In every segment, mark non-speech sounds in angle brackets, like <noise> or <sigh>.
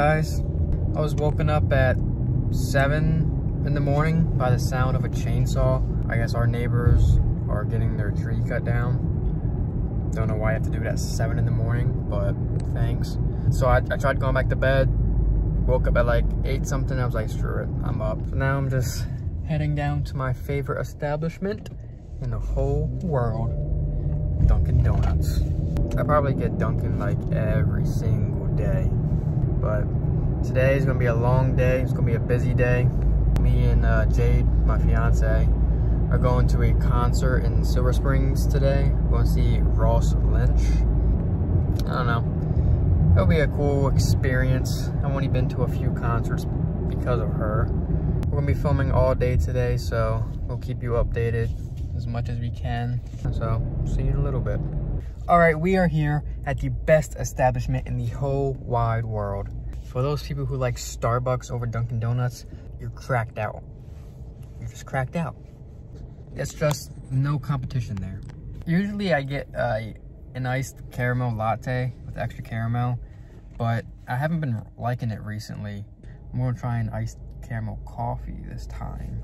guys. I was woken up at 7 in the morning by the sound of a chainsaw. I guess our neighbors are getting their tree cut down. Don't know why I have to do it at 7 in the morning, but thanks. So I, I tried going back to bed. Woke up at like 8 something. I was like, screw it, I'm up. So now I'm just heading down to my favorite establishment in the whole world, Dunkin' Donuts. I probably get Dunkin' like every single day, but today is gonna be a long day. It's gonna be a busy day. Me and uh, Jade, my fiance, are going to a concert in Silver Springs today. We're going to see Ross Lynch. I don't know. It'll be a cool experience. I've only been to a few concerts because of her. We're gonna be filming all day today, so we'll keep you updated as much as we can. So, see you in a little bit. All right, we are here at the best establishment in the whole wide world. For those people who like Starbucks over Dunkin' Donuts, you're cracked out. You're just cracked out. It's just no competition there. Usually I get uh, an iced caramel latte with extra caramel, but I haven't been liking it recently. I'm gonna try an iced caramel coffee this time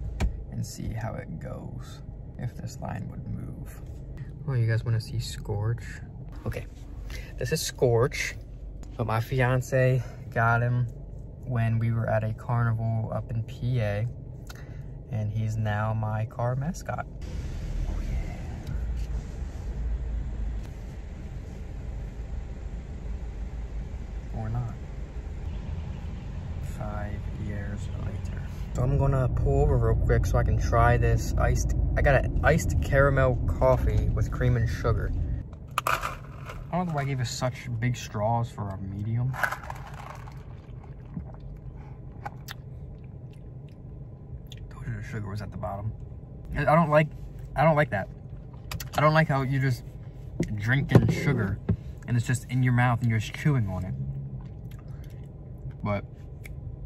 and see how it goes, if this line would move. Oh, you guys wanna see Scorch? Okay, this is Scorch, but my fiance got him when we were at a carnival up in PA, and he's now my car mascot. Or not. Five years later. So I'm gonna pull over real quick so I can try this iced, I got an iced caramel coffee with cream and sugar. I don't know why I gave us such big straws for a medium. The sugar was at the bottom. I don't like, I don't like that. I don't like how you're just drinking sugar and it's just in your mouth and you're just chewing on it. But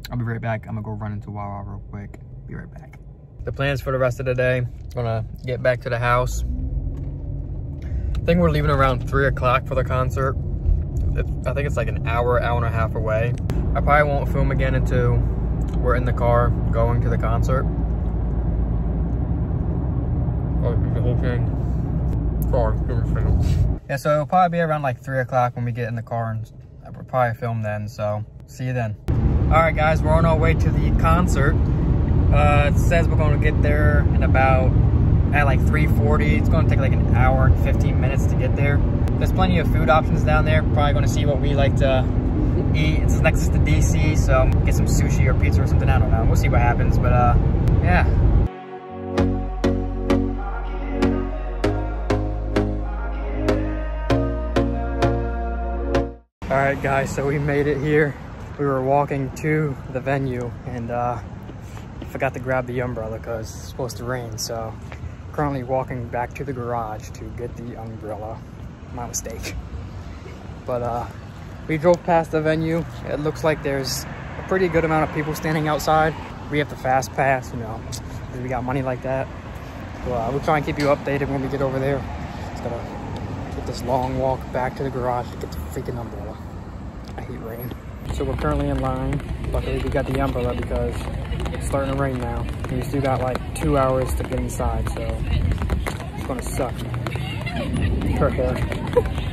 I'll be right back. I'm gonna go run into Wawa real quick. Be right back. The plans for the rest of the day, gonna get back to the house. I think we're leaving around three o'clock for the concert. I think it's like an hour, hour and a half away. I probably won't film again until we're in the car going to the concert. Oh, the whole thing. Yeah, so it'll probably be around like three o'clock when we get in the car and we'll probably film then, so see you then. All right, guys, we're on our way to the concert. Uh, it says we're going to get there in about at like 3.40. It's going to take like an hour and 15 minutes to get there. There's plenty of food options down there. Probably going to see what we like to eat. It's next to DC, so get some sushi or pizza or something. I don't know. We'll see what happens, but uh, yeah. All right, guys, so we made it here. We were walking to the venue and uh, forgot to grab the umbrella because it's supposed to rain. So currently walking back to the garage to get the umbrella. My mistake. But uh, we drove past the venue. It looks like there's a pretty good amount of people standing outside. We have the fast pass, you know, because we got money like that. So, uh, we'll try and keep you updated when we get over there. Just gotta get this long walk back to the garage to get the freaking umbrella. I hate rain. So we're currently in line. Luckily we got the umbrella because it's starting to rain now. And we still got like two hours to get inside, so it's gonna suck. Her hair. <laughs>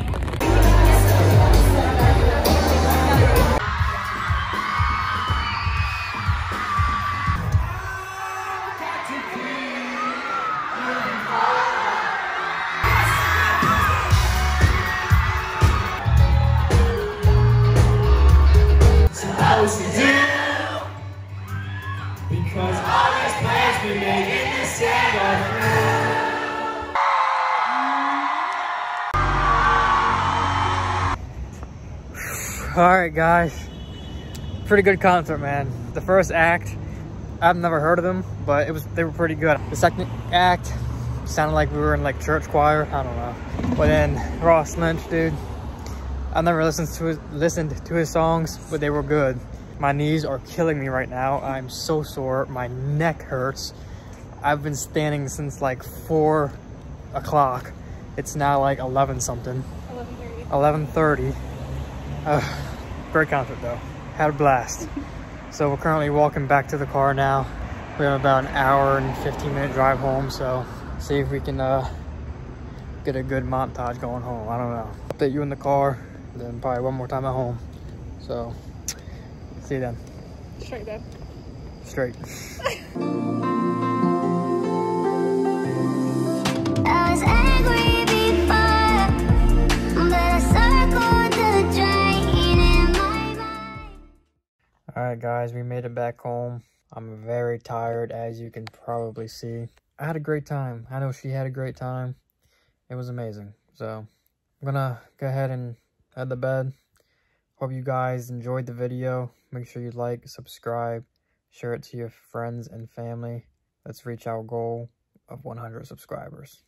Because all these plans we made in December. <sighs> All right, guys. Pretty good concert, man. The first act, I've never heard of them, but it was they were pretty good. The second act sounded like we were in like church choir. I don't know. But then Ross Lynch, dude, I've never listened to his, listened to his songs, but they were good. My knees are killing me right now. I'm so sore. My neck hurts. I've been standing since like four o'clock. It's now like 11 something. 11.30. Uh, great concert though. Had a blast. <laughs> so we're currently walking back to the car now. We have about an hour and 15 minute drive home. So see if we can uh, get a good montage going home. I don't know. Update you in the car, then probably one more time at home. So see you then. Straight there. Straight. <laughs> I was angry before, but I circled the drain in my mind. All right, guys, we made it back home. I'm very tired, as you can probably see. I had a great time. I know she had a great time. It was amazing. So I'm gonna go ahead and head to bed. Hope you guys enjoyed the video. Make sure you like, subscribe, share it to your friends and family. Let's reach our goal of 100 subscribers.